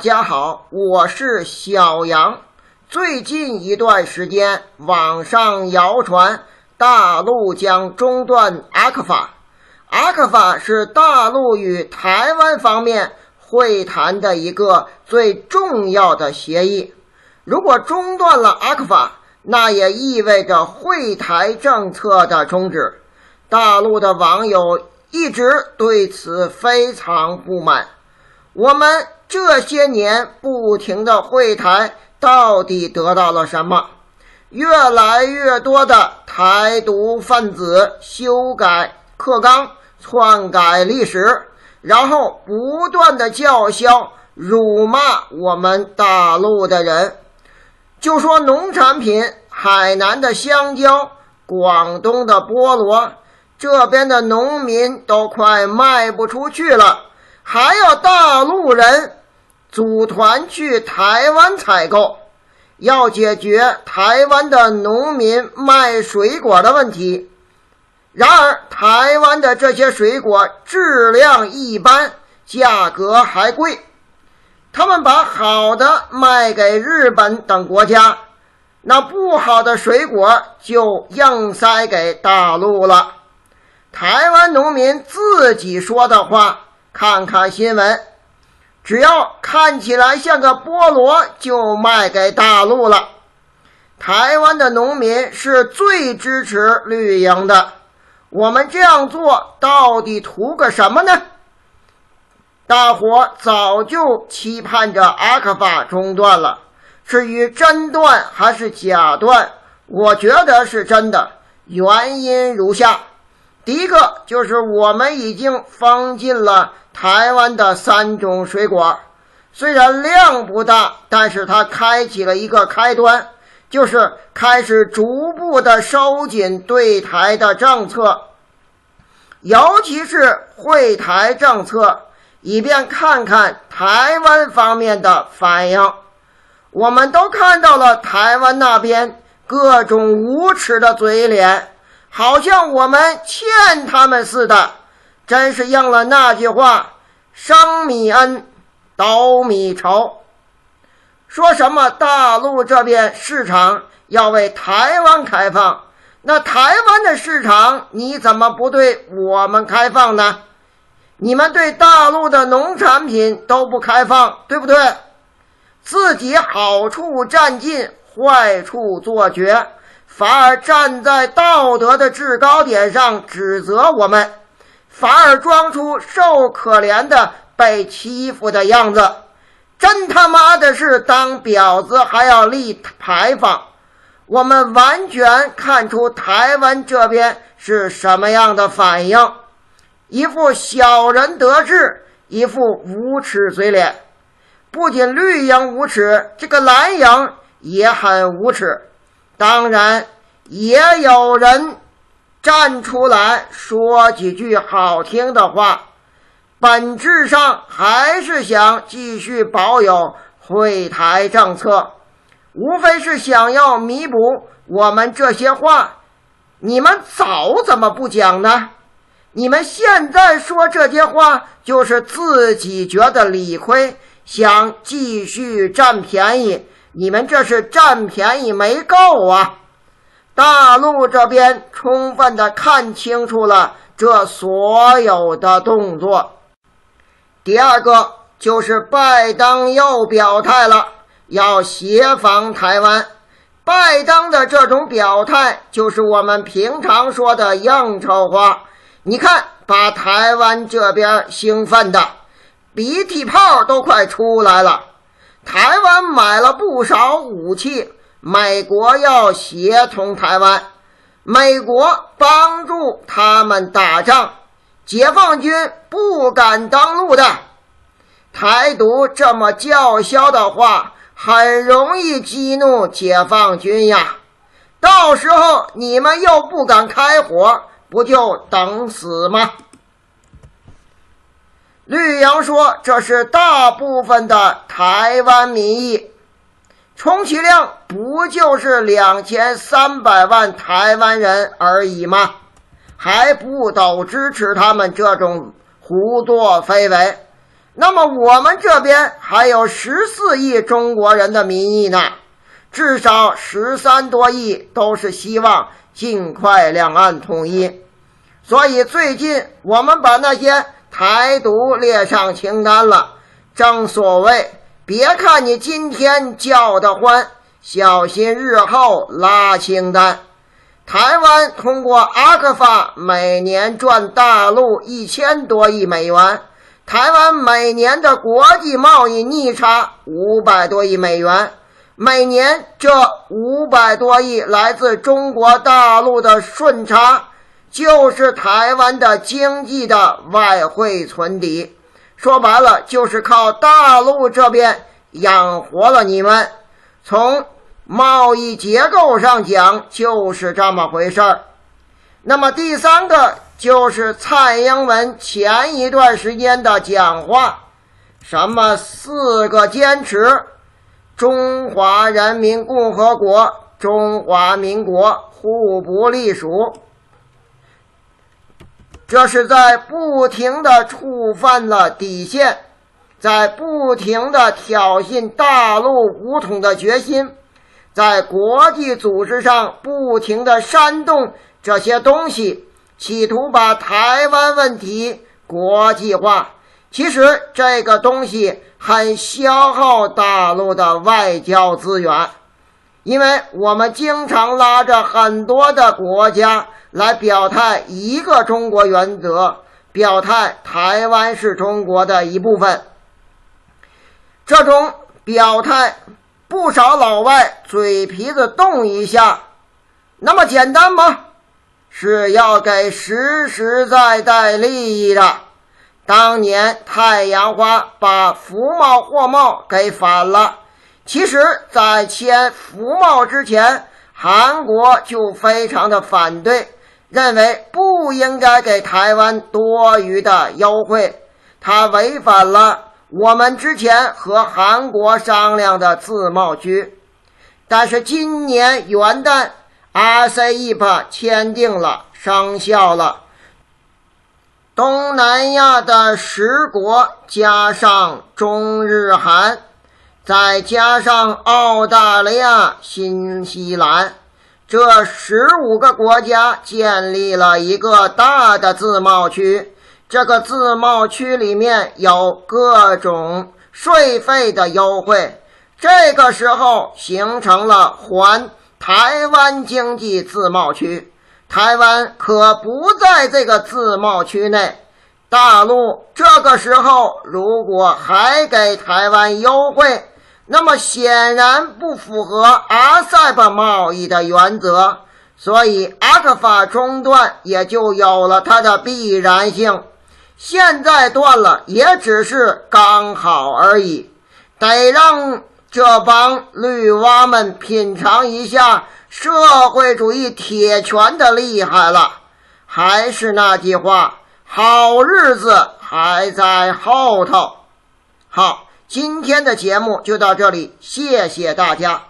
大家好，我是小杨。最近一段时间，网上谣传大陆将中断阿克法。阿克法是大陆与台湾方面会谈的一个最重要的协议。如果中断了阿克法，那也意味着会台政策的终止。大陆的网友一直对此非常不满。我们这些年不停的会谈，到底得到了什么？越来越多的台独分子修改课纲、篡改历史，然后不断的叫嚣、辱骂我们大陆的人。就说农产品，海南的香蕉，广东的菠萝，这边的农民都快卖不出去了。还要大陆人组团去台湾采购，要解决台湾的农民卖水果的问题。然而，台湾的这些水果质量一般，价格还贵。他们把好的卖给日本等国家，那不好的水果就硬塞给大陆了。台湾农民自己说的话。看看新闻，只要看起来像个菠萝，就卖给大陆了。台湾的农民是最支持绿营的。我们这样做到底图个什么呢？大伙早就期盼着阿克法中断了。至于真断还是假断，我觉得是真的。原因如下：第一个就是我们已经封禁了。台湾的三种水果虽然量不大，但是它开启了一个开端，就是开始逐步的收紧对台的政策，尤其是会台政策，以便看看台湾方面的反应。我们都看到了台湾那边各种无耻的嘴脸，好像我们欠他们似的。真是应了那句话：“生米恩，斗米仇。”说什么大陆这边市场要为台湾开放，那台湾的市场你怎么不对我们开放呢？你们对大陆的农产品都不开放，对不对？自己好处占尽，坏处做绝，反而站在道德的制高点上指责我们。反而装出受可怜的被欺负的样子，真他妈的是当婊子还要立牌坊！我们完全看出台湾这边是什么样的反应，一副小人得志，一副无耻嘴脸。不仅绿营无耻，这个蓝营也很无耻。当然，也有人。站出来说几句好听的话，本质上还是想继续保有会台政策，无非是想要弥补我们这些话。你们早怎么不讲呢？你们现在说这些话，就是自己觉得理亏，想继续占便宜。你们这是占便宜没够啊！大陆这边充分的看清楚了这所有的动作。第二个就是拜登又表态了，要协防台湾。拜登的这种表态，就是我们平常说的应酬话。你看，把台湾这边兴奋的鼻涕泡都快出来了。台湾买了不少武器。美国要协同台湾，美国帮助他们打仗，解放军不敢登陆的。台独这么叫嚣的话，很容易激怒解放军呀。到时候你们又不敢开火，不就等死吗？绿营说这是大部分的台湾民意。充其量不就是两千三百万台湾人而已吗？还不都支持他们这种胡作非为？那么我们这边还有十四亿中国人的民意呢，至少十三多亿都是希望尽快两岸统一。所以最近我们把那些台独列上清单了。正所谓，别看你今天叫的欢，小心日后拉清单。台湾通过阿克法每年赚大陆一千多亿美元。台湾每年的国际贸易逆差五百多亿美元，每年这五百多亿来自中国大陆的顺差，就是台湾的经济的外汇存底。说白了，就是靠大陆这边养活了你们。从贸易结构上讲，就是这么回事儿。那么第三个。就是蔡英文前一段时间的讲话，什么四个坚持，中华人民共和国、中华民国互不隶属，这是在不停的触犯了底线，在不停的挑衅大陆武统的决心，在国际组织上不停的煽动这些东西。企图把台湾问题国际化，其实这个东西很消耗大陆的外交资源，因为我们经常拉着很多的国家来表态一个中国原则，表态台湾是中国的一部分。这种表态，不少老外嘴皮子动一下，那么简单吗？是要给实实在在利益的。当年太阳花把服贸货贸给反了，其实，在签服贸之前，韩国就非常的反对，认为不应该给台湾多余的优惠，它违反了我们之前和韩国商量的自贸区。但是今年元旦。RCEP 签订了，生效了。东南亚的十国加上中日韩，再加上澳大利亚、新西兰，这十五个国家建立了一个大的自贸区。这个自贸区里面有各种税费的优惠。这个时候形成了环。台湾经济自贸区，台湾可不在这个自贸区内。大陆这个时候如果还给台湾优惠，那么显然不符合阿塞拜贸易的原则，所以阿克法中断也就有了它的必然性。现在断了，也只是刚好而已，得让。这帮绿蛙们品尝一下社会主义铁拳的厉害了。还是那句话，好日子还在后头。好，今天的节目就到这里，谢谢大家。